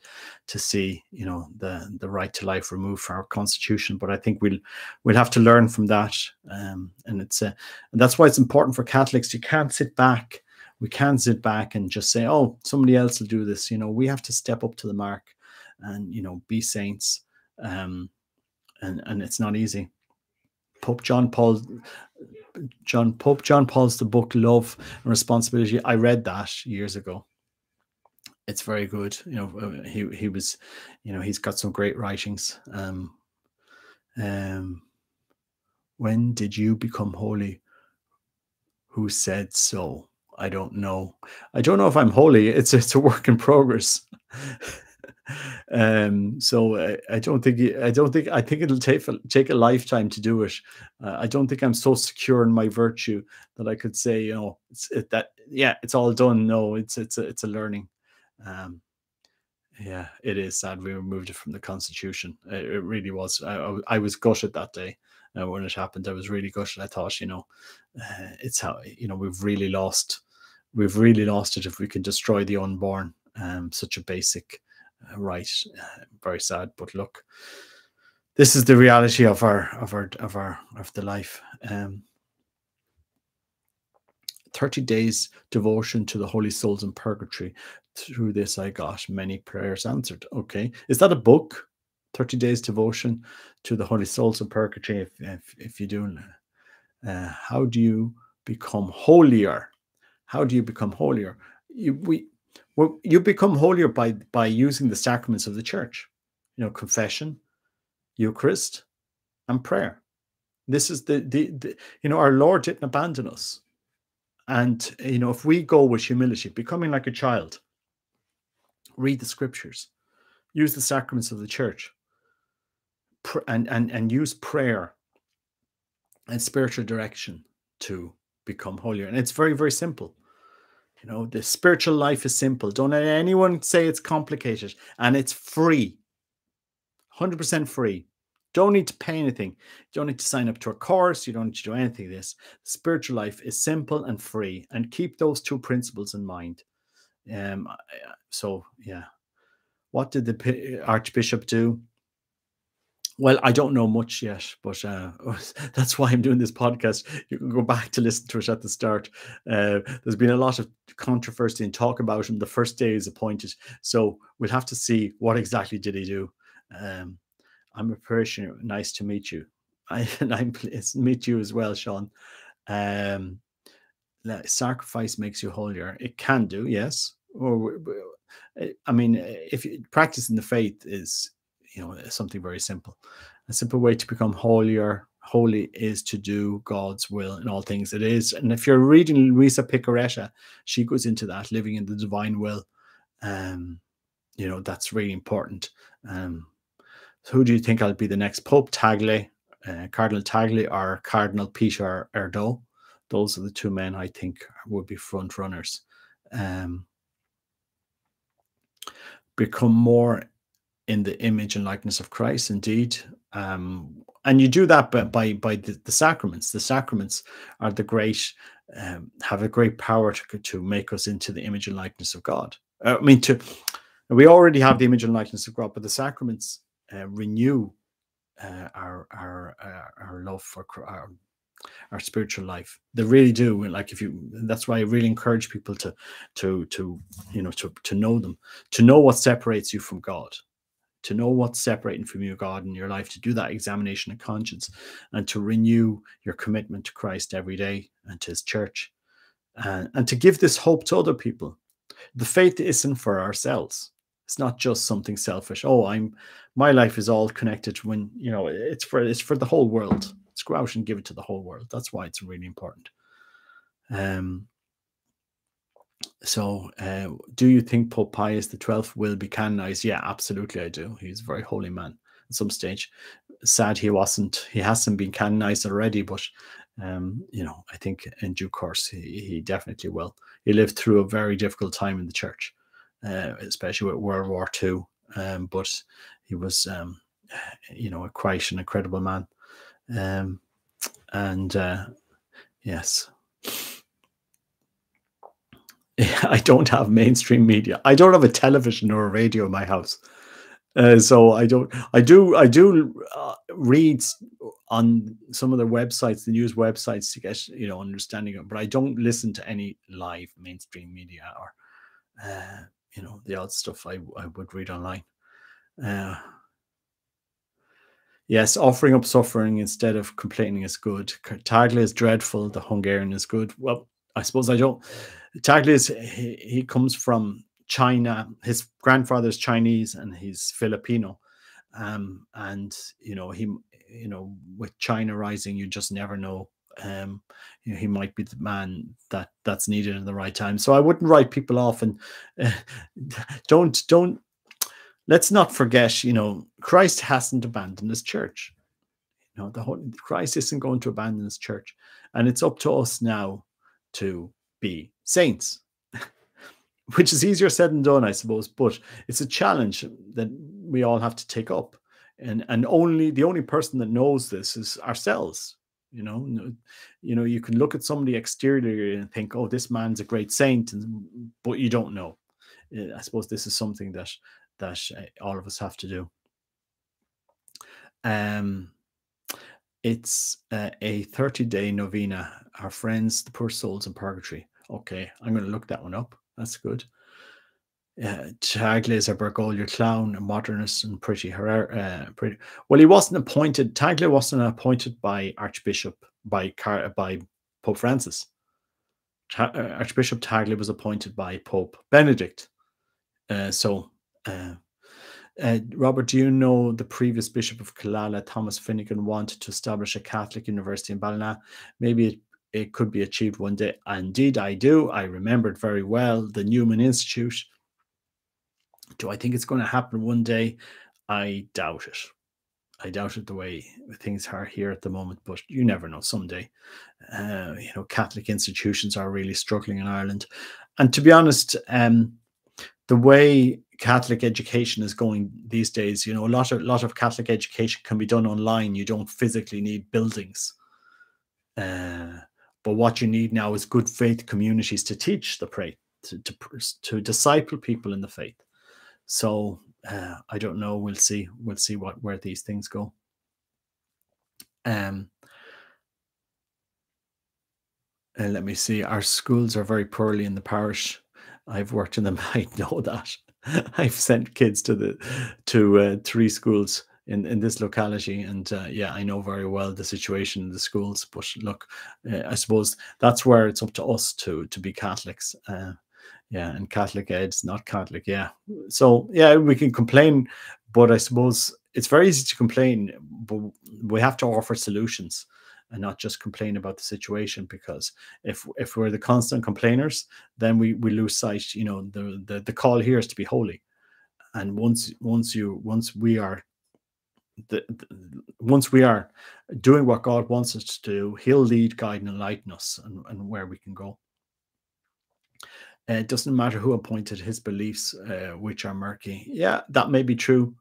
to see you know the the right to life removed from our constitution. But I think we'll we'll have to learn from that, um, and it's uh, and that's why it's important for Catholics. You can't sit back we can't sit back and just say, oh, somebody else will do this. You know, we have to step up to the mark and you know be saints um and and it's not easy pope john paul john pope john paul's the book love and responsibility. I read that years ago. It's very good you know uh, he he was you know he's got some great writings. Um um when did you become holy? Who said so? I don't know. I don't know if i'm holy. It's it's a work in progress um so I, I, don't think i don't think i think it'll take take a lifetime to do it. Uh, i don't think i'm so secure in my virtue that i could say you know it's it, that yeah it's all done. No it's it's a, it's a learning. Um yeah it is sad we removed it from the constitution. It, it really was I, I, was gutted that day uh, when it happened. I was really gutted. I thought you know uh, it's how you know we've really lost we've really lost it if we can destroy the unborn. Um such a basic uh, right. Very sad, but look, this is the reality of our of our of our of the life. Um, 30 days devotion to the holy souls in purgatory. Through this, I got many prayers answered. Okay. Is that a book? 30 days devotion to the holy souls in purgatory. If, if, if you do, uh, how do you become holier? How do you become holier? You, we, well, you become holier by by using the sacraments of the church, you know, confession, Eucharist, and prayer. This is the, the, the you know, our Lord didn't abandon us. And you know, if we go with humility, becoming like a child, read the scriptures, use the sacraments of the church, and and and use prayer and spiritual direction to become holier. And it's very, very simple. You know, the spiritual life is simple. Don't let anyone say it's complicated and it's free. 100% free. Don't need to pay anything. You don't need to sign up to a course. You don't need to do anything this. Spiritual life is simple and free. And keep those two principles in mind. Um, so, yeah. What did the Archbishop do? Well, I don't know much yet, but uh, that's why I'm doing this podcast. You can go back to listen to it at the start. Uh, there's been a lot of controversy and talk about him the first day he's appointed. So we'll have to see what exactly did he do. Um, I'm a parishioner. Nice to meet you. I, and I'm pleased to meet you as well, Sean. Um, sacrifice makes you holier. It can do, yes. Or, I mean, if you, practicing the faith is, you know, something very simple. A simple way to become holier, holy, is to do God's will in all things. It is, and if you're reading Luisa Piccarreta, she goes into that living in the divine will. Um, you know, that's really important. Um, so who do you think I'll be the next Pope? Tagle, uh, Cardinal Tagle, or Cardinal Peter Erdo? Those are the two men I think would be front runners. Um, become more in the image and likeness of Christ, indeed. Um, and you do that by by, by the, the, sacraments. The sacraments are the great, um, have a great power to, to make us into the image and likeness of God. Uh, I mean, to we already have the image and likeness of God, but the sacraments uh, renew uh, our our uh, our love for our, our spiritual life. They really do. Like if you, that's why I really encourage people to to to you know to to know them, to know what separates you from God, to know what's separating from you God in your life, to do that examination of conscience, and to renew your commitment to Christ every day and to His church, uh, and to give this hope to other people. The faith isn't for ourselves it's not just something selfish. Oh, I'm my life is all connected when you know it's for it's for the whole world. Let's go out and give it to the whole world. That's why it's really important. Um so uh, do you think Pope Pius the Twelfth will be canonized? Yeah, absolutely I do. He's a very holy man at some stage. Sad he wasn't, he hasn't been canonized already, but um, you know, I think in due course he, he definitely will. He lived through a very difficult time in the church uh, especially with World War II. Um, but he was, um, you know, a quite an incredible man. Um, and uh, yes, I don't have mainstream media. I don't have a television or a radio in my house. Uh, so I don't. I do. I do uh, read on some of the websites, the news websites, to get you know understanding. But I don't listen to any live mainstream media or uh, you know the odd stuff I, I would read online. Uh, yes, offering up suffering instead of complaining is good. Tagle is dreadful. The Hungarian is good. Well, I suppose I don't. Tagle is he, he comes from China. His grandfather's Chinese and he's Filipino. Um, and you know he you know with China rising, you just never know um, you know, he might be the man that that's needed in the right time. So I wouldn't write people off and uh, don't don't let's not forget, you know, Christ hasn't abandoned his church. You know, the whole Christ isn't going to abandon his church, and it's up to us now to be saints. Which is easier said than done, I suppose, but it's a challenge that we all have to take up. And and only the only person that knows this is ourselves you know you know you can look at somebody exteriorly and think oh this man's a great saint and, but you don't know eh, i suppose this is something that that eh, all of us have to do um it's uh, a 30 day novena our friends the poor souls in purgatory okay i'm going to look that one up that's good uh, is a Bergoglio clown, a modernist, and pretty, uh, pretty. Well, he wasn't appointed. Tagle wasn't appointed by Archbishop by Car by Pope Francis. Uh, Archbishop Tagle was appointed by Pope Benedict. Uh, so, uh, uh, Robert, do you know the previous Bishop of Killala, Thomas Finnegan, wanted to establish a Catholic university in Ballina? Maybe it, it could be achieved one day. Indeed, I do. I remember it very well. The Newman Institute do I think it's going to happen one day? I doubt it. I doubt it the way things are here at the moment, but you never know. Someday, uh, you know, Catholic institutions are really struggling in Ireland, and to be honest, um, the way Catholic education is going these days, you know, a lot of lot of Catholic education can be done online. You don't physically need buildings, uh, but what you need now is good faith communities to teach the faith, to, to to disciple people in the faith. So uh, I don't know. We'll see. We'll see what where these things go. Um, and let me see. Our schools are very poorly in the parish. I've worked in them. I know that. I've sent kids to the to uh, three schools in in this locality and uh, yeah i know very well the situation in the schools but look uh, i suppose that's where it's up to us to to be catholics uh, yeah and catholic ed's not catholic yeah so yeah we can complain but i suppose it's very easy to complain but we have to offer solutions and not just complain about the situation because if if we're the constant complainers then we we lose sight you know the the, the call here is to be holy and once once you once we are the, the, once we are doing what God wants us to do, He'll lead, guide, and enlighten us and, and where we can go. Uh, it doesn't matter who appointed his beliefs, uh, which are murky. Yeah, that may be true.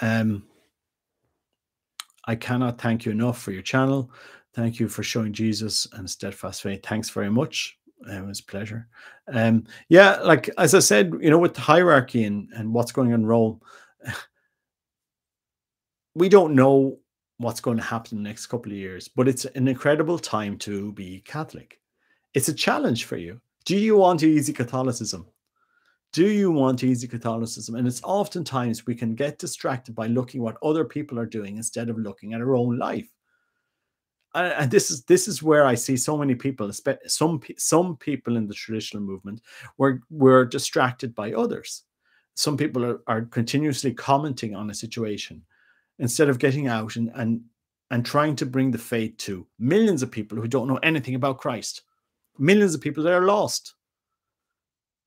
Um, I cannot thank you enough for your channel. Thank you for showing Jesus and steadfast faith. Thanks very much. it was pleasure. Um, yeah, like as I said, you know, with the hierarchy and, and what's going on in Rome, we don't know what's going to happen in the next couple of years, but it's an incredible time to be Catholic. It's a challenge for you. Do you want easy Catholicism? Do you want easy Catholicism? And it's oftentimes we can get distracted by looking what other people are doing instead of looking at our own life. And this is this is where I see so many people, some some people in the traditional movement, were were distracted by others. Some people are, are continuously commenting on a situation instead of getting out and and and trying to bring the faith to millions of people who don't know anything about Christ, millions of people that are lost.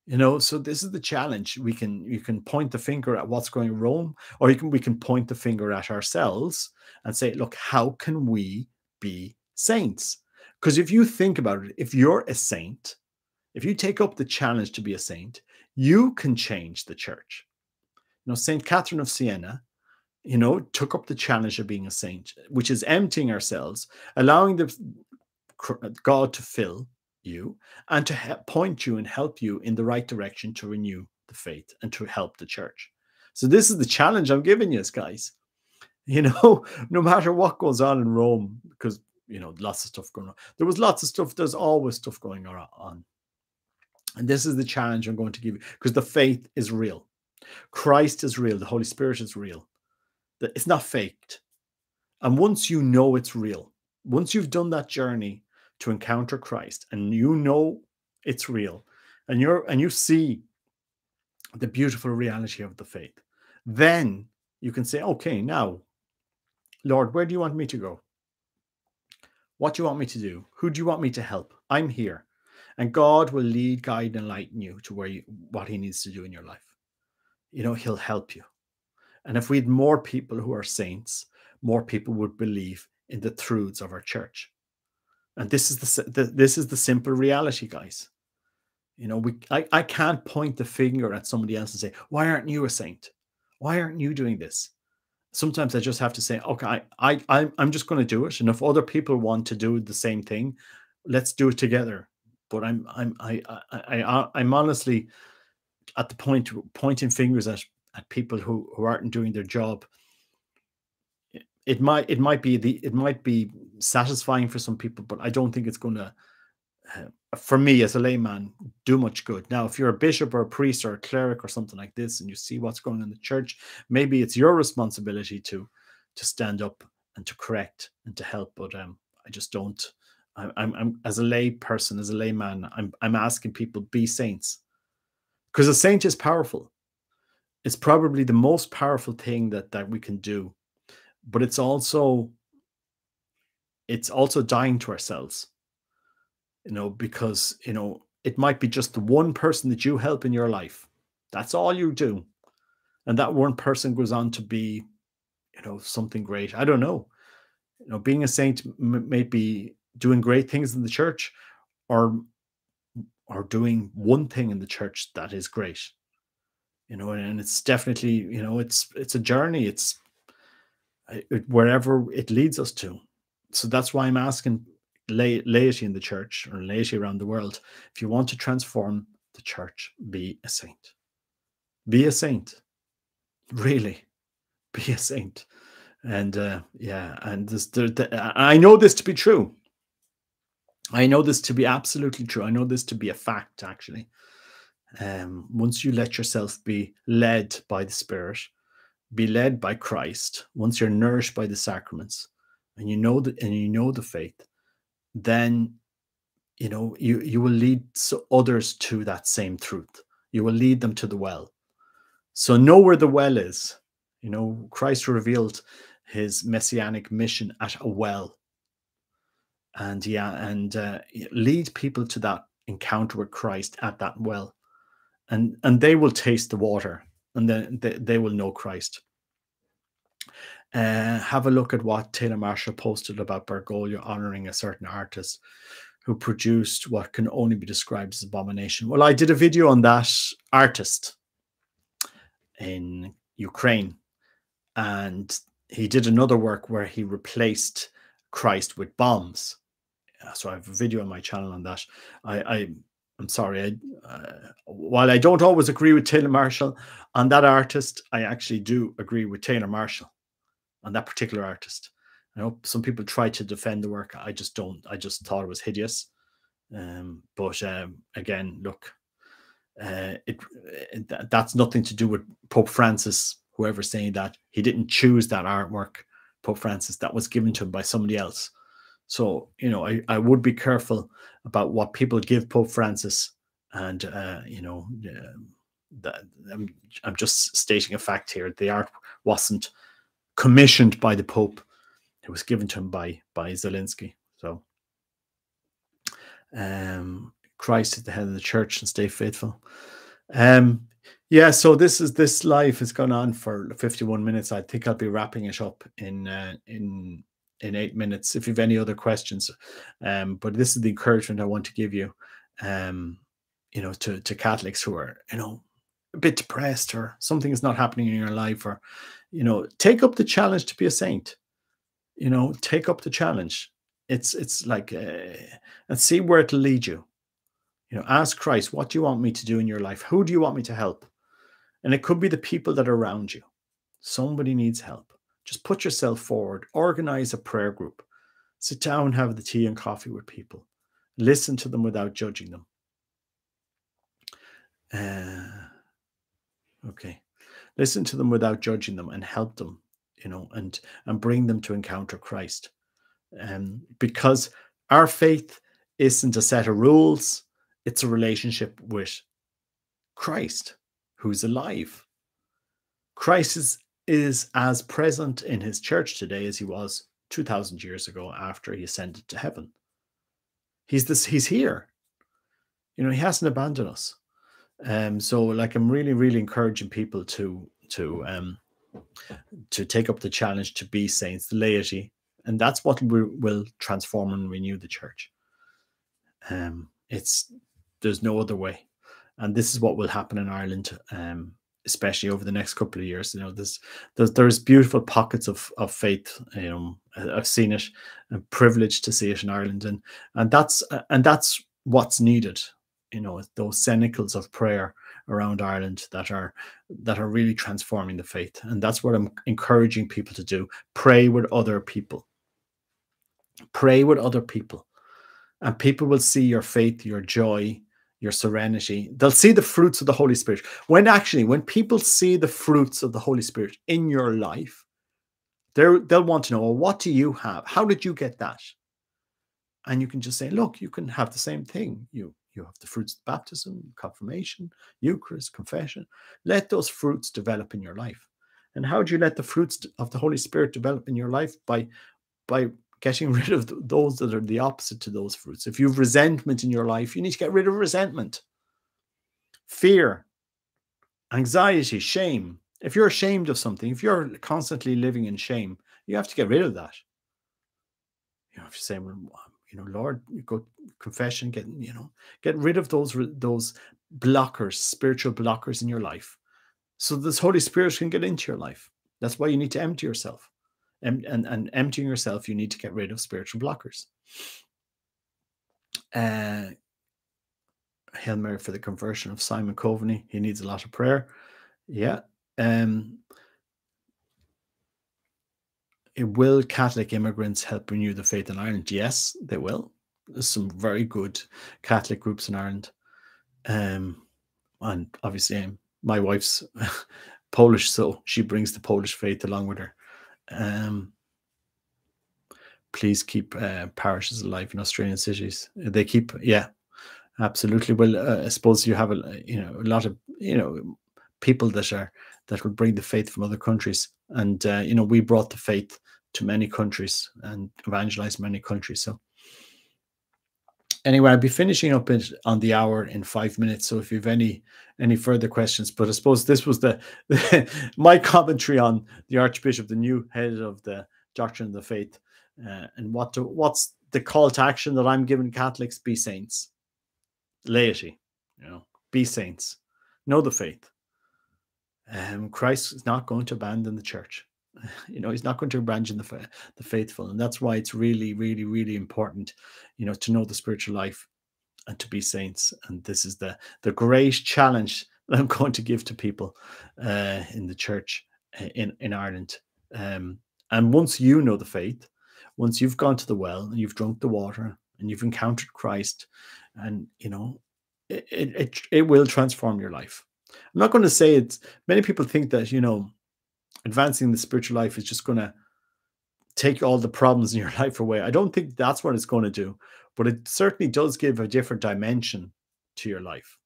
You know, so this is the challenge. We can you can point the finger at what's going wrong, or you can we can point the finger at ourselves and say, look, how can we be saints? Because if you think about it, if you're a saint, if you take up the challenge to be a saint, you can change the church. You know, Saint Catherine of Siena you know, took up the challenge of being a saint, which is emptying ourselves, allowing the God to fill you and to point you and help you in the right direction to renew the faith and to help the church. So this is the challenge I'm giving you, guys. You know, no matter what goes on in Rome, because you know, lots of stuff going on. There was lots of stuff. There's always stuff going on. And this is the challenge I'm going to give you because the faith is real. Christ is real. The Holy Spirit is real it's not faked. And once you know it's real, once you've done that journey to encounter Christ and you know it's real and you're and you see the beautiful reality of the faith, then you can say, okay, now, Lord, where do you want me to go? What do you want me to do? Who do you want me to help? I'm here. And God will lead, guide, and enlighten you to where you what He needs to do in your life. You know, He'll help you. And if we had more people who are saints, more people would believe in the truths of our church. And this is the, the this is the simple reality, guys. You know, we I, I can't point the finger at somebody else and say, why aren't you a saint? Why aren't you doing this? Sometimes I just have to say, okay, I, I I'm just going to do it. And if other people want to do the same thing, let's do it together. But I'm I'm I I, I I'm honestly at the point pointing fingers at at people who who aren't doing their job it might it might be the it might be satisfying for some people but i don't think it's going to uh, for me as a layman do much good. Now if you're a bishop or a priest or a cleric or something like this and you see what's going on in the church maybe it's your responsibility to to stand up and to correct and to help but um i just don't i'm i'm, I'm as a lay person as a layman i'm i'm asking people be saints. Because a saint is powerful. It's probably the most powerful thing that that we can do but it's also it's also dying to ourselves you know because you know it might be just the one person that you help in your life. That's all you do. And that one person goes on to be you know something great. I don't know. You know being a saint may be doing great things in the church or or doing one thing in the church that is great. You know and it's definitely you know it's it's a journey. It's it, wherever it leads us to. So that's why i'm asking lay, laity in the church or laity around the world if you want to transform the church be a saint. Be a saint. Really. Be a saint. And uh yeah and this the, the, i know this to be true. I know this to be absolutely true. I know this to be a fact actually. Um, once you let yourself be led by the Spirit be led by Christ, once you're nourished by the sacraments, and you know that and you know the faith, then you know you you will lead others to that same truth. You will lead them to the well. So know where the well is. You know, Christ revealed his messianic mission at a well. And yeah, and uh, lead people to that encounter with Christ at that well. And and they will taste the water and then they, they will know Christ. Uh, have a look at what Taylor Marshall posted about Bergoglio honoring a certain artist who produced what can only be described as abomination. Well, I did a video on that artist in Ukraine, and he did another work where he replaced Christ with bombs. So I have a video on my channel on that. I, I I'm sorry. I, uh, while I don't always agree with Taylor Marshall on that artist, I actually do agree with Taylor Marshall on that particular artist. I know some people try to defend the work. I just don't. I just thought it was hideous. Um, but um, again, look, uh, it, it, that's nothing to do with Pope Francis. Whoever's saying that he didn't choose that artwork, Pope Francis, that was given to him by somebody else. So you know, I, I would be careful about what people give Pope Francis, and uh, you know, uh, that I'm I'm just stating a fact here. The art wasn't commissioned by the Pope; it was given to him by by Zelensky. So, um, Christ is the head of the church, and stay faithful. Um, yeah. So this is this live has gone on for 51 minutes. I think I'll be wrapping it up in uh, in in eight minutes if you have any other questions. Um, but this is the encouragement I want to give you, um, you know, to, to Catholics who are, you know, a bit depressed or something is not happening in your life or, you know, take up the challenge to be a saint. You know, take up the challenge. It's it's like uh, and see where it'll lead you. You know, ask Christ, what do you want me to do in your life? Who do you want me to help? And it could be the people that are around you. Somebody needs help just put yourself forward, organize a prayer group, sit down, have the tea and coffee with people, listen to them without judging them. Uh, okay, listen to them without judging them and help them, you know, and and bring them to encounter Christ. Um, because our faith isn't a set of rules; it's a relationship with Christ, who's alive. Christ is is as present in his church today as he was 2000 years ago after he ascended to heaven he's this he's here you know he hasn't abandoned us um so like i'm really really encouraging people to to um to take up the challenge to be saints the laity and that's what we will transform and renew the church um it's there's no other way and this is what will happen in ireland um especially over the next couple of years. You know, there's there's, there's beautiful pockets of of faith. You know, I've seen it, I'm privileged to see it in Ireland, and and that's and that's what's needed. You know, those cenacles of prayer around Ireland that are that are really transforming the faith, and that's what I'm encouraging people to do. Pray with other people. Pray with other people, and people will see your faith, your joy, your serenity. They'll see the fruits of the Holy Spirit. When actually, when people see the fruits of the Holy Spirit in your life, they're, they'll want to know, well, what do you have? How did you get that? And you can just say, look, you can have the same thing. You you have the fruits of baptism, confirmation, Eucharist, confession. Let those fruits develop in your life. And how do you let the fruits of the Holy Spirit develop in your life? By by getting rid of those that are the opposite to those fruits. If you have resentment in your life, you need to get rid of resentment, fear, anxiety, shame. If you're ashamed of something, if you're constantly living in shame, you have to get rid of that. You if you say, well, you know, Lord, go confession, get you know, get rid of those those blockers, spiritual blockers in your life, so this Holy Spirit can get into your life. That's why you need to empty yourself and, and, and emptying yourself, you need to get rid of spiritual blockers. Uh, Hail Mary for the conversion of Simon Coveney. He needs a lot of prayer. Yeah. Um, will Catholic immigrants help renew the faith in Ireland? Yes, they will. There's some very good Catholic groups in Ireland. Um, and obviously, my wife's Polish, so she brings the Polish faith along with her. Um, please keep uh, parishes alive in Australian cities. They keep, yeah, absolutely. Well, uh, I suppose you have a you know a lot of you know people that are that will bring the faith from other countries, and uh, you know we brought the faith to many countries and evangelize many countries. So anyway, I'll be finishing up it on the hour in five minutes. So if you have any any further questions, but I suppose this was the, my commentary on the Archbishop, the new head of the doctrine of the faith, uh, and what to, what's the call to action that I'm giving Catholics: be saints, laity, you know, be saints, know the faith. Um, Christ is not going to abandon the church. You know, he's not going to abandon the the faithful, and that's why it's really, really, really important, you know, to know the spiritual life and to be saints. And this is the the great challenge that I'm going to give to people uh, in the church uh, in in Ireland. Um, and once you know the faith, once you've gone to the well and you've drunk the water and you've encountered Christ, and you know, it it, it will transform your life. I'm not going to say it's. Many people think that you know, advancing the spiritual life is just going to take all the problems in your life away. I don't think that's what it's going to do, but it certainly does give a different dimension to your life.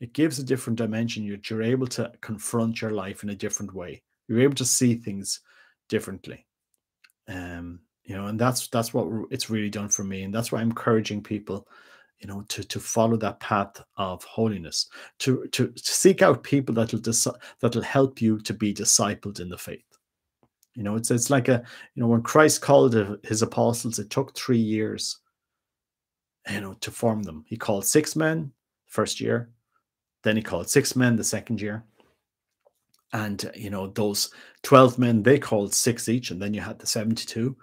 It gives a different dimension. You're, you're able to confront your life in a different way. You're able to see things differently. Um, you know, and that's that's what it's really done for me, and that's why I'm encouraging people you know to to follow that path of holiness to to, to seek out people that'll that'll help you to be discipled in the faith. You know it's it's like a you know when christ called his apostles it took three years you know to form them. He called six men first year then he called six men the second year and you know those 12 men they called six each and then you had the 72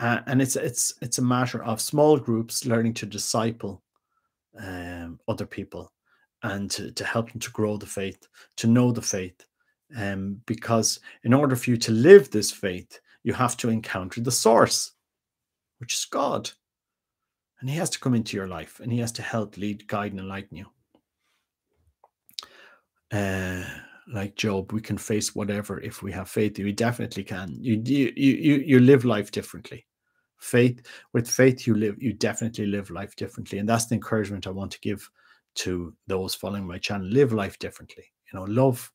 uh, and it's it's it's a matter of small groups learning to disciple um, other people and to, to help them to grow the faith to know the faith um, because in order for you to live this faith you have to encounter the source which is god and he has to come into your life and he has to help lead guide and enlighten you uh, like Job, we can face whatever if we have faith. We definitely can. You you you you live life differently faith with faith you live you definitely live life differently. And that's the encouragement i want to give to those following my channel. Live life differently you know love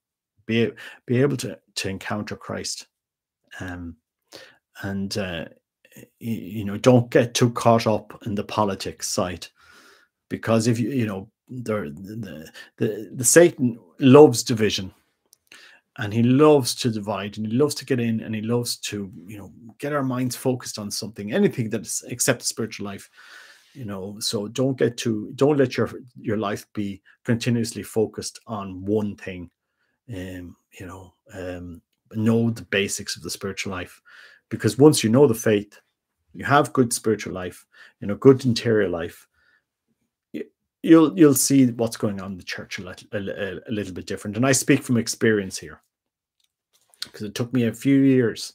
be be able to to encounter christ. Um and uh you, know don't get too caught up in the politics side because if you you know the the, the satan loves division and he loves to divide and he loves to get in and he loves to you know get our minds focused on something anything that's except the spiritual life you know. So don't get to don't let your your life be continuously focused on one thing um you know um know the basics of the spiritual life. Because once you know the faith you have good spiritual life you know good interior life you'll you'll see what's going on in the church a little, a, a little bit different. And i speak from experience here because it took me a few years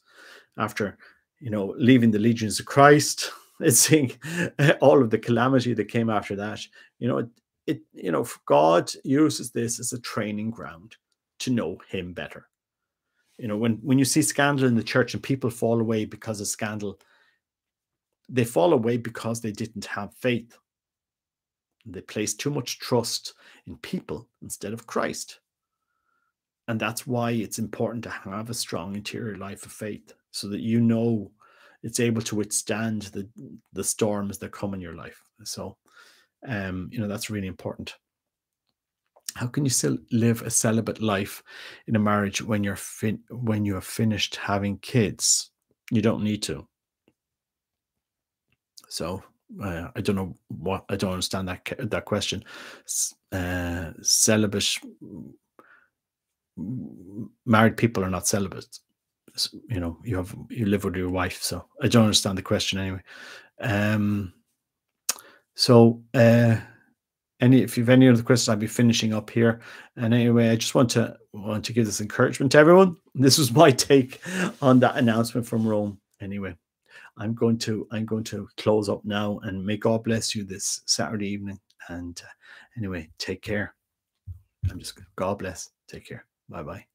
after you know leaving the legions of christ and seeing all of the calamity that came after that. You know it, it you know god uses this as a training ground to know him better. You know when when you see scandal in the church and people fall away because of scandal they fall away because they didn't have faith. They placed too much trust in people instead of christ and that's why it's important to have a strong interior life of faith so that you know it's able to withstand the the storms that come in your life. So um you know that's really important. How can you still live a celibate life in a marriage when you're fin- when you have finished having kids? You don't need to. So uh, i don't know what i don't understand that that question. Uh celibate married people are not celibate. You know, you have you live with your wife. So I don't understand the question anyway. Um, so uh, any if you've any other questions, I'll be finishing up here. And anyway, I just want to want to give this encouragement to everyone. This was my take on that announcement from Rome. Anyway, I'm going to I'm going to close up now and may God bless you this Saturday evening. And uh, anyway, take care. I'm just God bless. Take care. Bye bye.